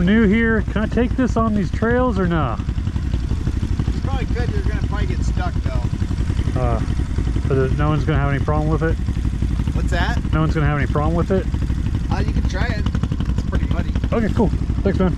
I'm new here. Can I take this on these trails or no? You probably could. You're gonna probably get stuck though. Uh, but there- no one's gonna have any problem with it? What's that? No one's gonna have any problem with it? Uh, you can try it. It's pretty muddy. Okay, cool. Thanks, man.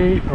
Keep